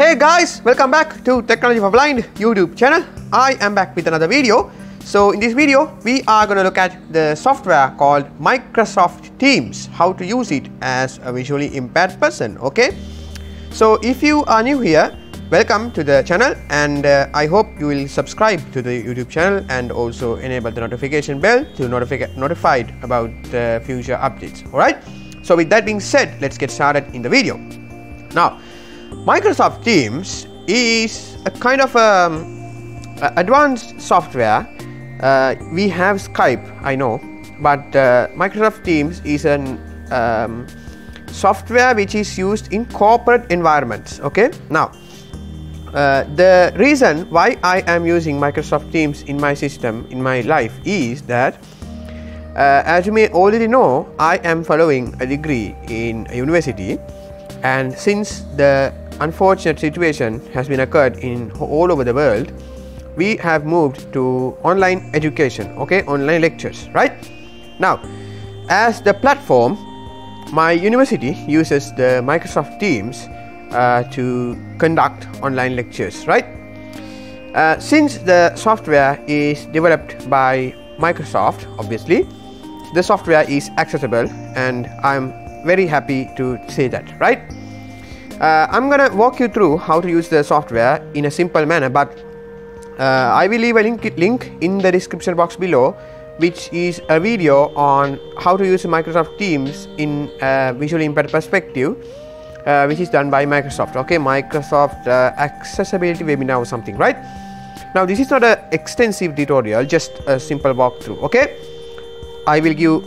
Hey guys, welcome back to Technology for Blind YouTube channel. I am back with another video. So in this video, we are going to look at the software called Microsoft Teams, how to use it as a visually impaired person, okay? So if you are new here, welcome to the channel and uh, I hope you will subscribe to the YouTube channel and also enable the notification bell to notify notified about uh, future updates, alright? So with that being said, let's get started in the video. Now, Microsoft Teams is a kind of um, advanced software. Uh, we have Skype, I know, but uh, Microsoft Teams is an um, software which is used in corporate environments. Okay, now uh, the reason why I am using Microsoft Teams in my system in my life is that uh, as you may already know, I am following a degree in a university and since the unfortunate situation has been occurred in all over the world. We have moved to online education okay? Online lectures right? Now as the platform my university uses the microsoft teams uh, to conduct online lectures right? Uh, since the software is developed by microsoft obviously the software is accessible and i'm very happy to say that right uh, I'm gonna walk you through how to use the software in a simple manner but uh, I will leave a link, link in the description box below which is a video on how to use Microsoft Teams in a visually impaired perspective uh, which is done by Microsoft okay? Microsoft uh, accessibility webinar or something right? Now this is not an extensive tutorial just a simple walkthrough okay? I will give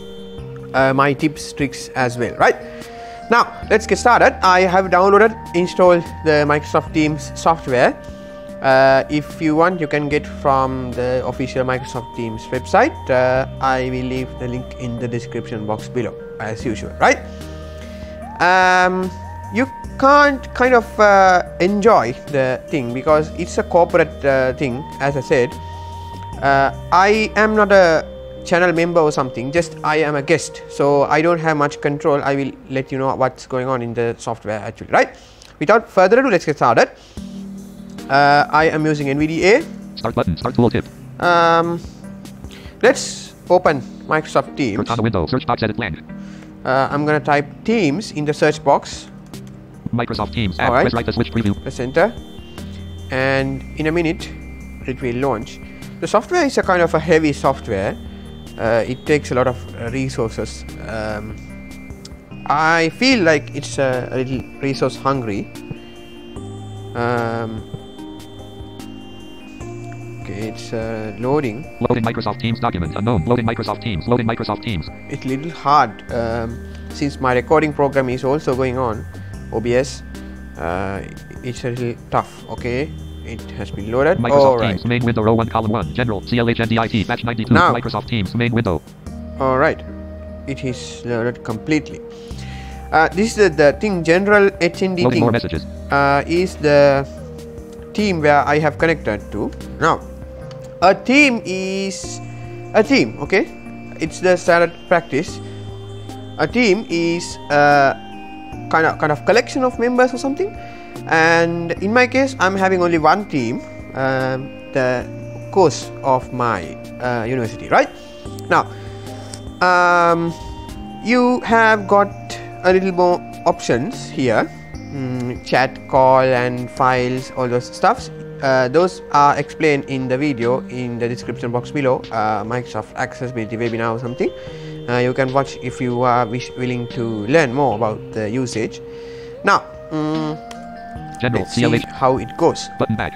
uh, my tips tricks as well right now let's get started. I have downloaded installed the Microsoft Teams software. Uh, if you want you can get from the official Microsoft Teams website. Uh, I will leave the link in the description box below as usual right? Um, you can't kind of uh, enjoy the thing because it's a corporate uh, thing as I said. Uh, I am not a channel member or something just I am a guest so I don't have much control I will let you know what's going on in the software actually right without further ado let's get started uh, I am using NVDA Start button. Start tooltip. um, let's open Microsoft Teams Search on the window. Search box edit blank. uh, I'm gonna type Teams in the search box Microsoft Teams. Add. Alright. Press right to switch preview. press enter and in a minute it will launch the software is a kind of a heavy software uh, it takes a lot of uh, resources um, I feel like it's a, a little resource hungry um, okay it's uh, loading Loading Microsoft Teams document. Unknown. Loading Microsoft Teams. Loading Microsoft Teams. it's a little hard um, since my recording program is also going on OBS uh, it's a little tough okay it has been loaded Microsoft all right Teams. Main window. Row 1 column 1. General. CLHNDIT. Batch 92. Now. Microsoft Teams. Main window. all right it is loaded completely uh, this is the, the thing general HND Loading thing more messages. uh, is the team where I have connected to now a team is a team okay it's the standard practice a team is a kind of kind of collection of members or something and in my case I'm having only one team um, the course of my uh, university right? Now um, you have got a little more options here. Mm, chat call and files all those stuffs. Uh, those are explained in the video in the description box below uh, microsoft accessibility webinar or something. Uh, you can watch if you are wish, willing to learn more about the usage. Now mm, General. let's see CLH. how it goes Button back.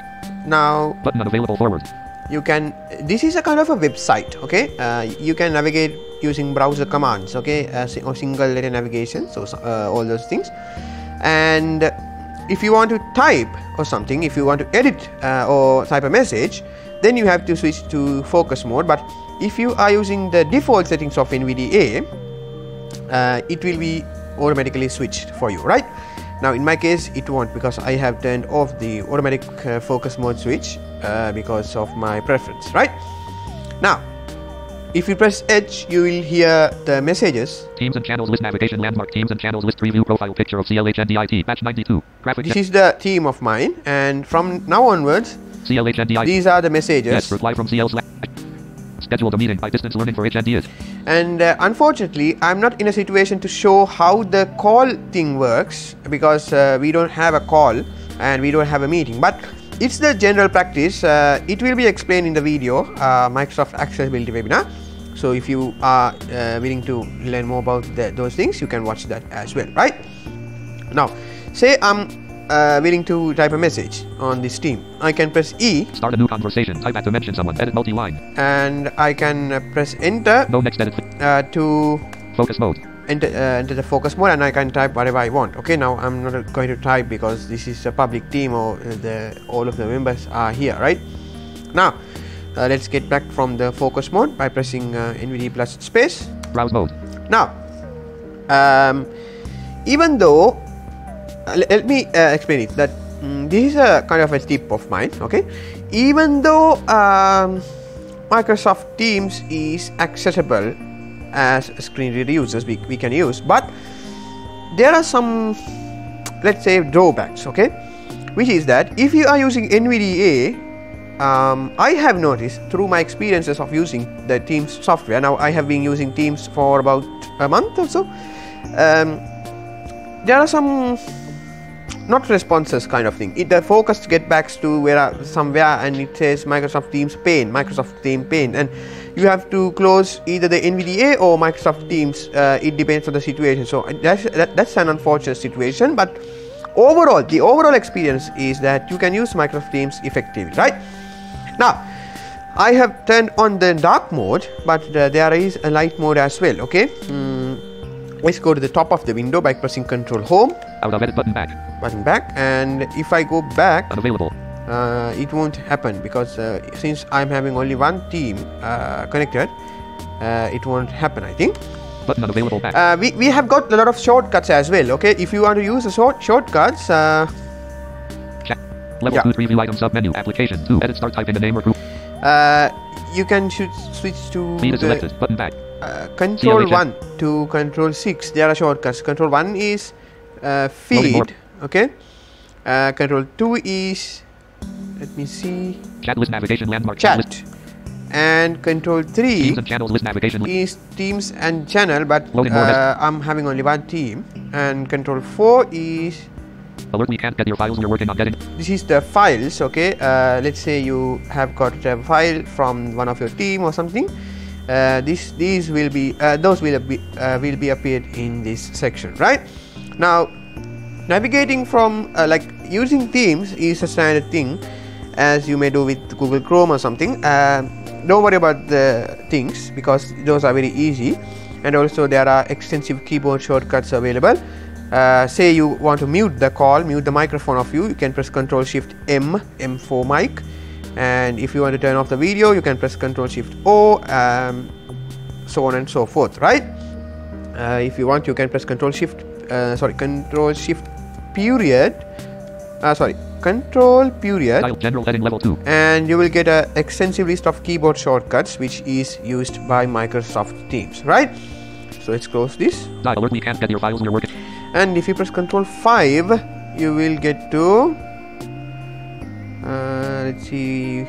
now Button unavailable forward. you can this is a kind of a website okay uh, you can navigate using browser commands okay uh, or single letter navigation so uh, all those things and if you want to type or something if you want to edit uh, or type a message then you have to switch to focus mode but if you are using the default settings of NVDA uh, it will be automatically switched for you right now in my case it won't because I have turned off the automatic uh, focus mode switch uh, because of my preference right now if you press H, you will hear the messages. Teams and channels list navigation landmark teams and channels list preview profile picture of CLHNDIT batch 92 graphic This is the theme of mine, and from now onwards, CLHNDIT these are the messages. yes reply from CL's scheduled a meeting by distance learning for HNDs And uh, unfortunately, I'm not in a situation to show how the call thing works because uh, we don't have a call and we don't have a meeting. But it's the general practice. Uh, it will be explained in the video, uh, Microsoft Accessibility webinar. So if you are uh, willing to learn more about the, those things, you can watch that as well, right? Now, say I'm uh, willing to type a message on this team. I can press E start a new conversation type at to mention someone edit multi-line and I can uh, press Enter no next edit uh, to focus mode enter, uh, enter the focus mode and I can type whatever I want. Okay, now I'm not going to type because this is a public team or uh, the all of the members are here, right? Now, uh, let's get back from the focus mode by pressing uh, NVDA plus space. browse mode Now, um, even though, let me uh, explain it that mm, this is a kind of a tip of mine, okay? Even though um, Microsoft Teams is accessible as screen reader users, we, we can use, but there are some, let's say, drawbacks, okay? Which is that if you are using NVDA, um, I have noticed through my experiences of using the Teams software. Now I have been using Teams for about a month or so. Um, there are some not responses kind of thing. It, the focus get back to where somewhere and it says Microsoft Teams pane, Microsoft Team pane, and you have to close either the NVDA or Microsoft Teams. Uh, it depends on the situation. So uh, that's that, that's an unfortunate situation, but overall the overall experience is that you can use Microsoft Teams effectively, right? Now, I have turned on the dark mode, but uh, there is a light mode as well. Okay, mm, let's go to the top of the window by pressing Control Home out of edit button back button back, and if I go back, unavailable uh, it won't happen because uh, since I'm having only one team uh, connected, uh, it won't happen. I think. button unavailable back Uh, we, we have got a lot of shortcuts as well. Okay, if you want to use the short shortcuts, uh, check level yeah. 2 3 view item sub menu application 2 edit start type in the name or group uh, you can switch to the, selected button back uh, control CLHN. 1 to control 6 there are shortcuts. Control 1 is uh, feed. okay? Uh, control 2 is let me see. Chat list navigation landmark. Chat, list and control 3 teams and channels list navigation. is teams and channel but uh, I'm having only one team. And control 4 is alert we can't get your files. We're working on getting. This is the files okay? Uh, let's say you have got a file from one of your team or something uh, this these will be uh, those will be uh, will be appeared in this section right? Now navigating from uh, like using themes is a standard thing as you may do with google chrome or something. Uh, don't worry about the things because those are very easy. And also there are extensive keyboard shortcuts available. Uh, say you want to mute the call mute the microphone of you you can press ctrl shift m m for mic and if you want to turn off the video you can press ctrl shift o um, so on and so forth right? Uh, if you want you can press control shift uh, sorry control shift period. Uh, sorry control period. General heading level 2 and you will get a extensive list of keyboard shortcuts which is used by Microsoft Teams right? So let's close this. Dial alert we can't get your files we're working and if you press control 5 you will get to let's see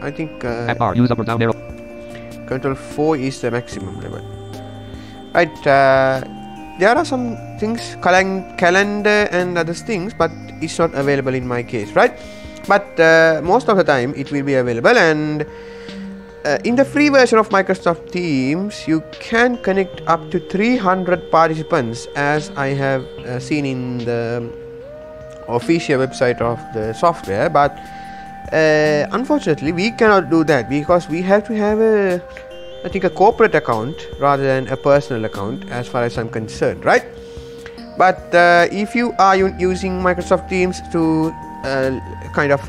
I think uh, bar use up or down arrow. control 4 is the maximum level. Right uh, there are some things calendar and other things but it's not available in my case right? But uh, most of the time it will be available and uh, in the free version of Microsoft Teams you can connect up to 300 participants as I have uh, seen in the official website of the software but uh, unfortunately we cannot do that because we have to have a I think a corporate account rather than a personal account as far as I'm concerned right? But uh, if you are using Microsoft Teams to uh, kind of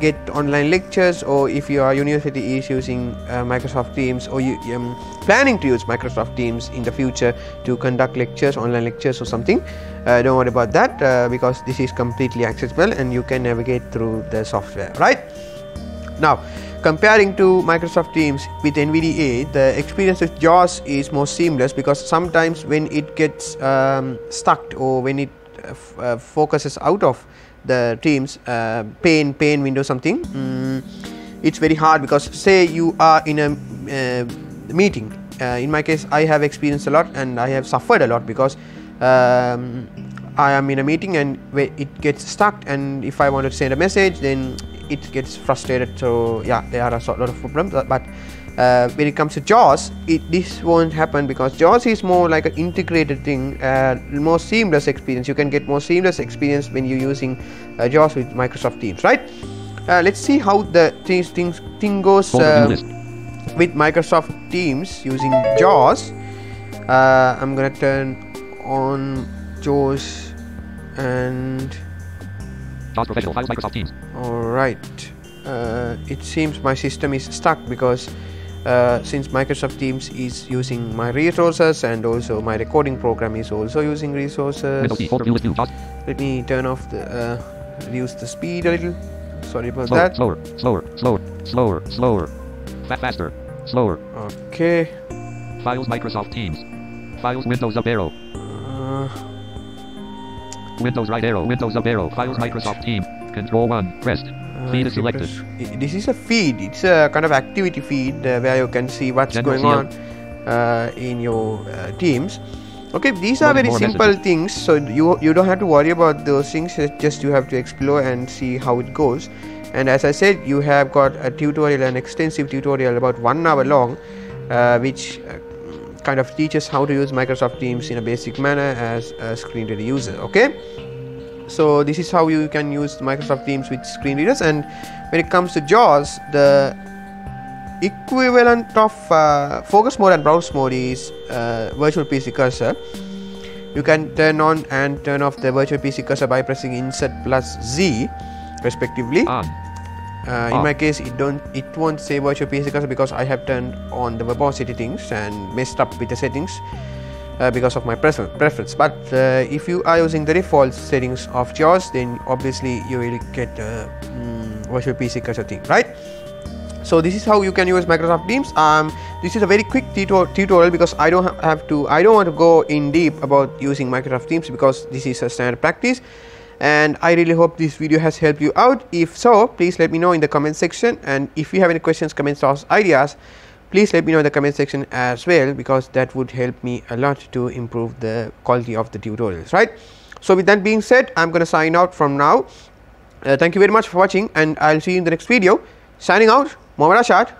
get online lectures or if your university is using uh, Microsoft Teams or you um, planning to use Microsoft Teams in the future to conduct lectures online lectures or something uh, don't worry about that uh, because this is completely accessible and you can navigate through the software right? Now comparing to Microsoft Teams with NVDA, the experience with JAWS is more seamless because sometimes when it gets um, stuck or when it uh, uh, focuses out of the Teams uh, pane window something, mm, it's very hard because say you are in a uh, meeting. Uh, in my case, I have experienced a lot and I have suffered a lot because um, I am in a meeting and it gets stuck and if I want to send a message then it gets frustrated so yeah there are a lot of problems but uh, when it comes to JAWS it this won't happen because JAWS is more like an integrated thing uh, more seamless experience you can get more seamless experience when you're using uh, JAWS with Microsoft Teams right uh, let's see how the things things thing goes uh, with Microsoft Teams using JAWS, uh, I'm gonna turn on JAWS and JAWS Professional Files Microsoft Teams. alright. Uh, it seems my system is stuck because uh, since Microsoft Teams is using my resources and also my recording program is also using resources. Windows D. Folder view list view. Let me turn off the uh, reduce the speed a little. Sorry about Slower, that. slower, slower, slower, slower, slower. Fa- faster. Slower. Okay. Files Microsoft Teams. Files Windows up arrow. Uh, Windows right arrow. Windows up arrow. Files Microsoft Teams. Control 1. Pressed. Uh, Feed is selected. This is a feed. It's a kind of activity feed uh, where you can see what's General going CL. on uh, in your uh, teams. Okay, these are very simple messages. things, so you you don't have to worry about those things. Just you have to explore and see how it goes. And as I said, you have got a tutorial, an extensive tutorial about one hour long, uh, which kind of teaches how to use Microsoft Teams in a basic manner as a screen reader user. Okay so this is how you can use Microsoft Teams with screen readers and when it comes to JAWS the equivalent of uh, focus mode and browse mode is uh, virtual PC cursor you can turn on and turn off the virtual PC cursor by pressing insert plus Z respectively On. uh, in off. my case it don't it won't say virtual PC cursor because I have turned on the verbosity things and messed up with the settings uh, because of my prefer- preference but uh, if you are using the default settings of JAWS then obviously you will get uh, mm, virtual PC cursor thing right so this is how you can use Microsoft Teams. Um, this is a very quick tuto- tutorial because I don't ha- have to. I don't want to go in deep about using Microsoft Teams because this is a standard practice. And I really hope this video has helped you out. If so, please let me know in the comment section. And if you have any questions, comments, or ideas, please let me know in the comment section as well because that would help me a lot to improve the quality of the tutorials. Right. So with that being said, I'm going to sign out from now. Uh, thank you very much for watching, and I'll see you in the next video. Signing out, Mohomed Rashad.